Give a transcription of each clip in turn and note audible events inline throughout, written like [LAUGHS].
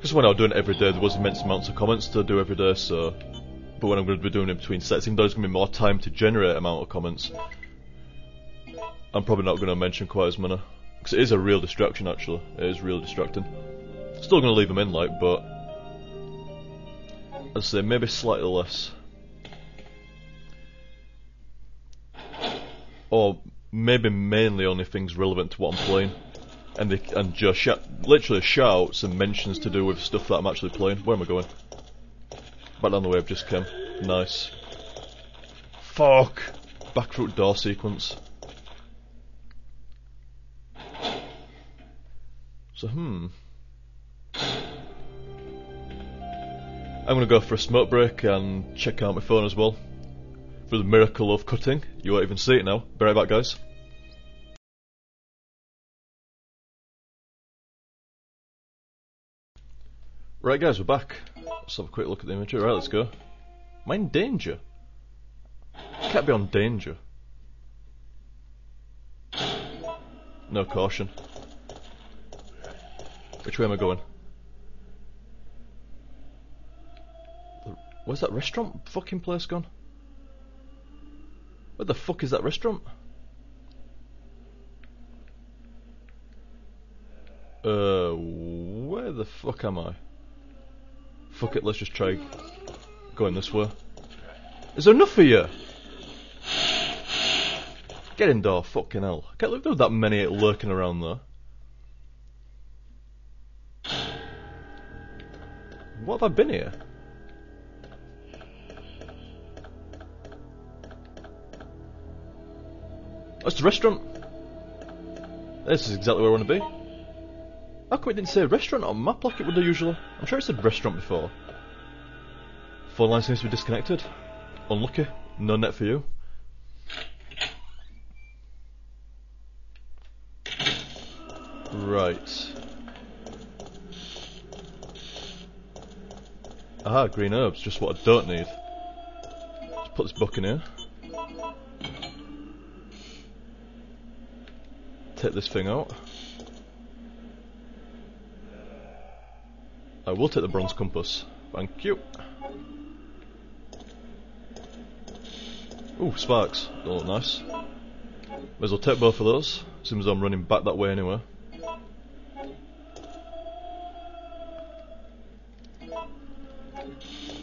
Because when I was doing it every day, there was immense amounts of comments to do every day, so... But when I'm going to be doing it between sets, even though there's going to be more time to generate amount of comments, I'm probably not going to mention quite as many. Because it is a real distraction, actually. It is real distracting. Still going to leave them in, like, but... I'd say maybe slightly less. Or maybe mainly only things relevant to what I'm playing and they, and just sh literally shouts and mentions to do with stuff that I'm actually playing. Where am I going? Back down the way I've just come. Nice. Fuck! Back through door sequence. So, hmm. I'm gonna go for a smoke break and check out my phone as well. For the miracle of cutting. You won't even see it now. Be right back, guys. Right guys, we're back. Let's have a quick look at the imagery. Right, let's go. Am I in danger? Can't be on danger. No caution. Which way am I going? Where's that restaurant fucking place gone? Where the fuck is that restaurant? Uh, where the fuck am I? Fuck it, let's just try going this way. Is there enough for you? Get in door, fucking hell. I can't believe there that many lurking around there. What have I been here? Oh, That's the restaurant. This is exactly where I want to be. How come it didn't say restaurant on map like it would do usually? I'm sure it said restaurant before. Phone line seems to be disconnected. Unlucky. No net for you. Right. Ah, green herbs, just what I don't need. Let's put this book in here. Take this thing out. I will take the bronze compass. Thank you. Ooh, sparks. They look nice. May as well take both of those. Seems I'm running back that way anyway.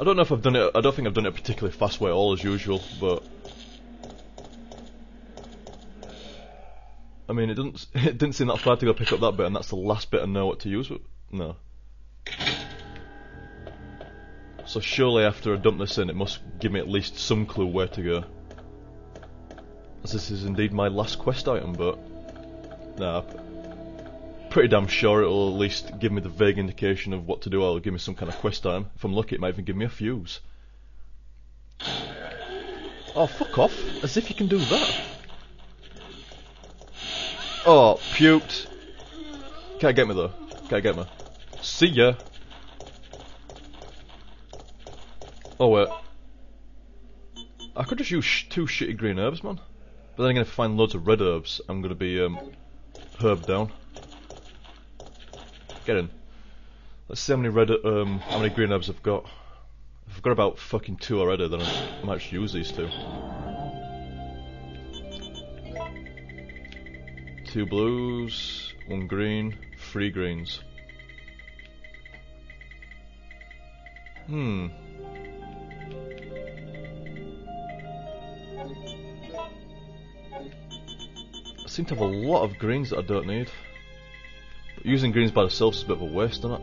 I don't know if I've done it, I don't think I've done it a particularly fast way at all as usual, but... I mean, it didn't, [LAUGHS] it didn't seem that far to go pick up that bit and that's the last bit I know what to use with. No. So surely after I dump this in, it must give me at least some clue where to go. As this is indeed my last quest item, but... Nah, pretty damn sure it'll at least give me the vague indication of what to do, or it'll give me some kind of quest item. If I'm lucky, it might even give me a fuse. Oh, fuck off. As if you can do that. Oh, puked. Can't get me though. Can't get me. See ya. Oh wait. I could just use sh two shitty green herbs, man. But then again, if I find loads of red herbs, I'm gonna be um, herb down. Get in. Let's see how many red, um, how many green herbs I've got. If I've got about fucking two already, then I might just use these two. Two blues, one green, three greens. Hmm. Seem to have a lot of greens that I don't need. But using greens by themselves is a bit of a waste, isn't it?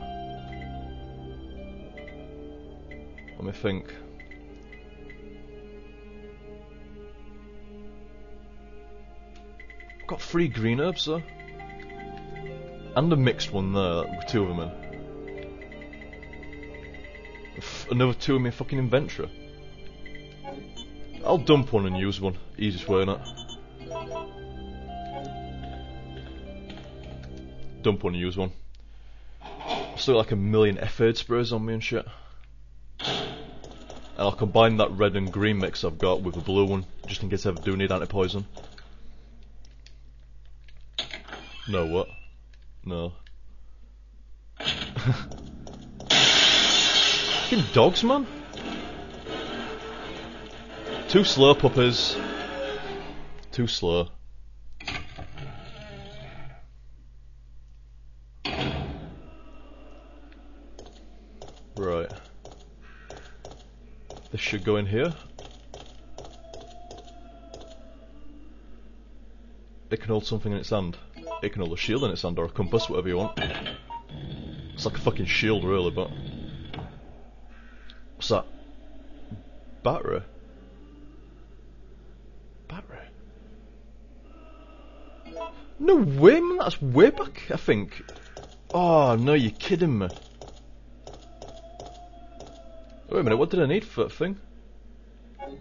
Let me think. I've got three green herbs though. And a mixed one there, with two of them in. another two in my fucking inventory. I'll dump one and use one. Easiest way, innit? dump one and use one. Still like a million F-Aid sprays on me and shit. And I'll combine that red and green mix I've got with a blue one, just in case I ever do need anti-poison. No, what? No. [LAUGHS] Fucking dogs, man. Too slow, puppies. Too slow. Right. This should go in here. It can hold something in its hand. It can hold a shield in its hand or a compass, whatever you want. It's like a fucking shield, really, but. What's that? Battery? Battery? No way, man, that's way back, I think. Oh, no, you're kidding me. Wait a minute, what did I need for that thing?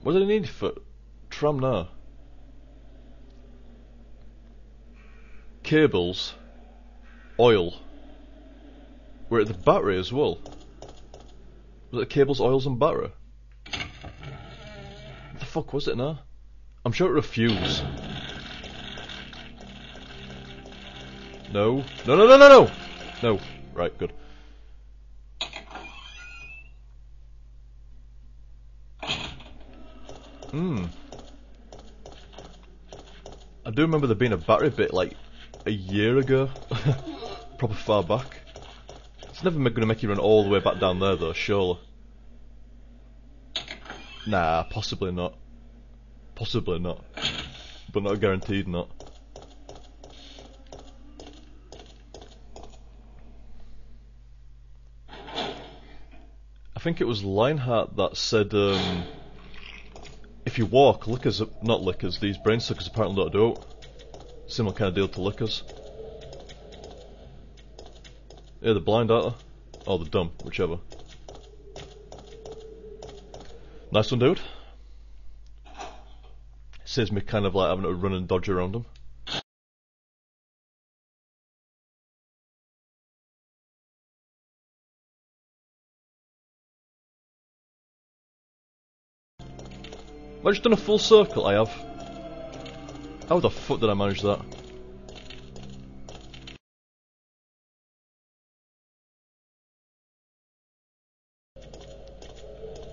What did I need for tram now? Cables, oil. We're at the battery as well. Was it cables, oils and battery? What the fuck was it now? I'm sure it was a fuse. No. No, no, no, no, no! No. Right, good. Hmm. I do remember there being a battery bit like a year ago. [LAUGHS] Proper far back. It's never going to make you run all the way back down there though, surely. Nah, possibly not. Possibly not. But not guaranteed not. I think it was Lionheart that said um, if you walk, lickers, not lickers, these brain suckers apparently don't do it. Similar kind of deal to lickers. Yeah, they're blind, aren't they? Or they're dumb, whichever. Nice one, dude. Saves me kind of like having to run and dodge around them. Have I just done a full circle? I have. How the fuck did I manage that?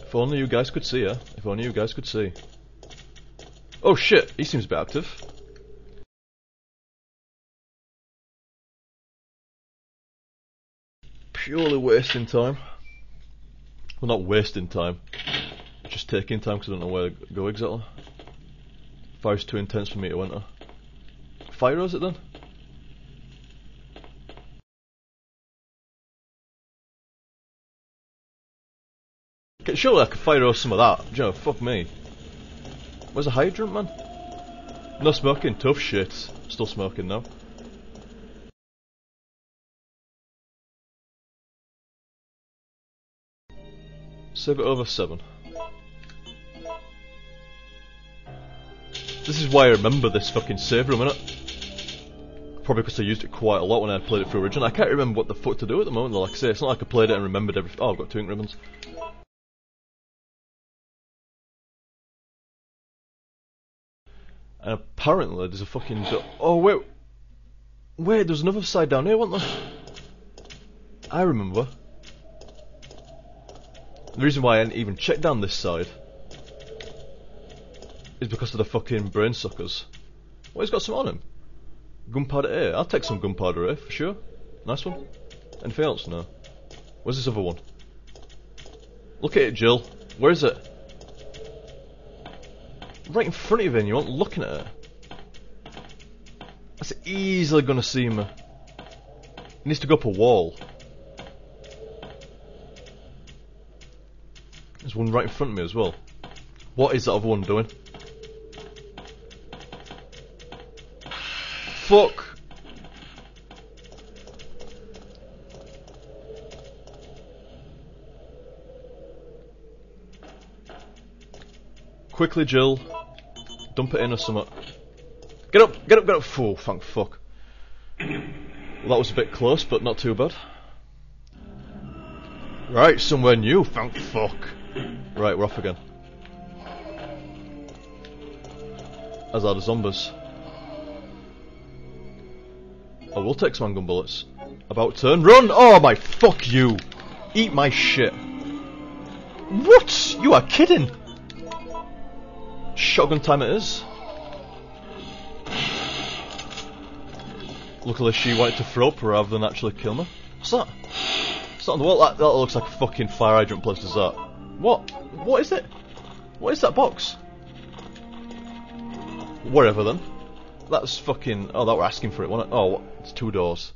If only you guys could see, yeah? If only you guys could see. Oh shit, he seems a bit active. Purely wasting time. Well, not wasting time. Just taking time because I don't know where to go exactly. Fire's too intense for me to enter. Fire is it then? Surely I could fire off some of that. Do you know, fuck me. Where's a hydrant, man? No smoking, tough shit. Still smoking now. Save it over 7. This is why I remember this fucking save room, innit? Probably because I used it quite a lot when I played it through original. I can't remember what the fuck to do at the moment though, like I say, it's not like I played it and remembered everything. Oh, I've got two ink ribbons. And apparently there's a fucking Oh wait, wait, there's another side down here, wasn't there? I remember. The reason why I didn't even check down this side is because of the fucking brain suckers. Well, he's got some on him. Gunpowder A. I'll take some gunpowder A for sure. Nice one. Anything else? No. Where's this other one? Look at it, Jill. Where is it? Right in front of you and you aren't looking at her. That's easily gonna see me. It needs to go up a wall. There's one right in front of me as well. What is that other one doing? Fuck! Quickly, Jill. Dump it in or something. Get up, get up, get up. Oh, thank fuck. Well, that was a bit close, but not too bad. Right, somewhere new, thank fuck. Right, we're off again. As are the zombies. I will take some gun bullets. About turn. Run! Oh my fuck you! Eat my shit. What? You are kidding! Shotgun time it is. Luckily she wanted to throw up rather than actually kill me. What's that? It's not on the wall. That, that looks like a fucking fire hydrant place, does that? What? What is it? What is that box? Whatever then. That's fucking... Oh, that we're asking for it, wasn't it? Oh, it's two doors.